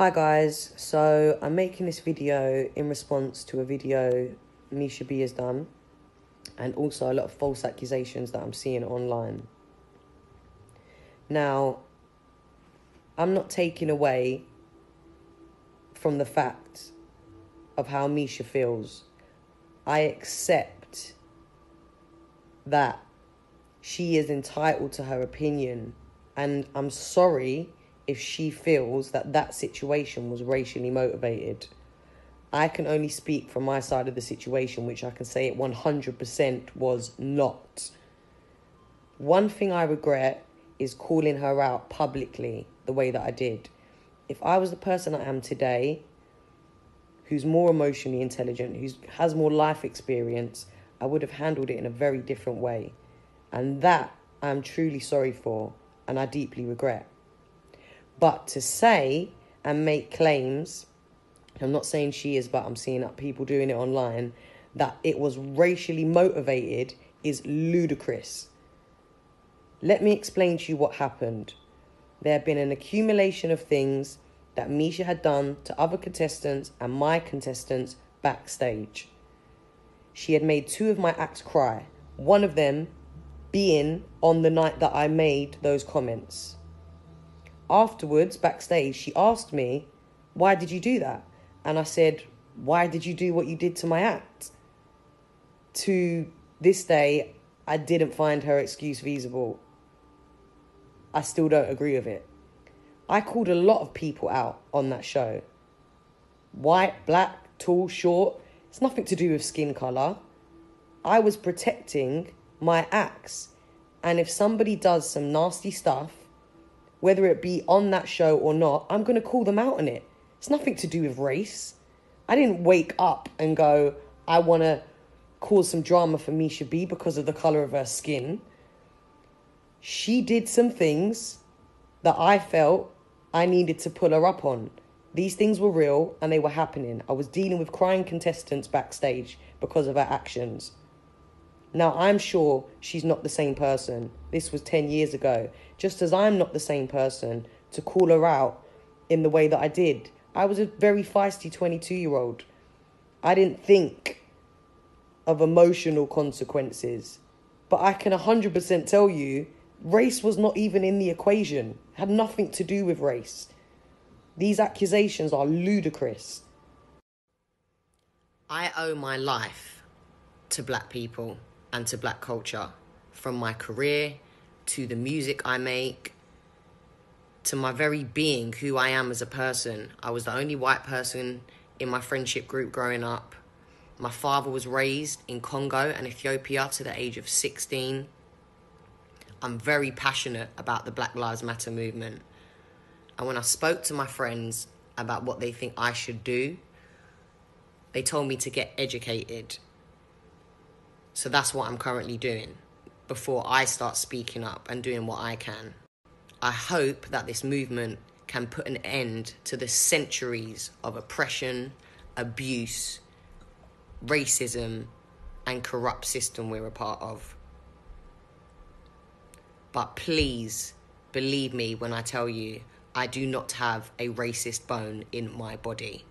Hi guys, so I'm making this video in response to a video Misha B has done and also a lot of false accusations that I'm seeing online. Now, I'm not taking away from the fact of how Misha feels. I accept that she is entitled to her opinion and I'm sorry if she feels that that situation was racially motivated. I can only speak from my side of the situation, which I can say it 100% was not. One thing I regret is calling her out publicly the way that I did. If I was the person I am today, who's more emotionally intelligent, who has more life experience, I would have handled it in a very different way. And that I'm truly sorry for and I deeply regret. But to say and make claims, I'm not saying she is, but I'm seeing that people doing it online, that it was racially motivated is ludicrous. Let me explain to you what happened. There had been an accumulation of things that Misha had done to other contestants and my contestants backstage. She had made two of my acts cry, one of them being on the night that I made those comments afterwards, backstage, she asked me, Why did you do that? And I said, Why did you do what you did to my act? To this day, I didn't find her excuse feasible. I still don't agree with it. I called a lot of people out on that show. White, black, tall, short, it's nothing to do with skin colour. I was protecting my acts. And if somebody does some nasty stuff, whether it be on that show or not, I'm going to call them out on it. It's nothing to do with race. I didn't wake up and go, I want to cause some drama for Misha B because of the color of her skin. She did some things that I felt I needed to pull her up on. These things were real and they were happening. I was dealing with crying contestants backstage because of her actions. Now, I'm sure she's not the same person. This was 10 years ago. Just as I'm not the same person to call her out in the way that I did. I was a very feisty 22 year old. I didn't think of emotional consequences. But I can 100% tell you, race was not even in the equation, it had nothing to do with race. These accusations are ludicrous. I owe my life to black people and to black culture. From my career to the music I make to my very being, who I am as a person. I was the only white person in my friendship group growing up. My father was raised in Congo and Ethiopia to the age of 16. I'm very passionate about the Black Lives Matter movement. And when I spoke to my friends about what they think I should do, they told me to get educated so that's what I'm currently doing before I start speaking up and doing what I can. I hope that this movement can put an end to the centuries of oppression, abuse, racism, and corrupt system we're a part of. But please believe me when I tell you, I do not have a racist bone in my body.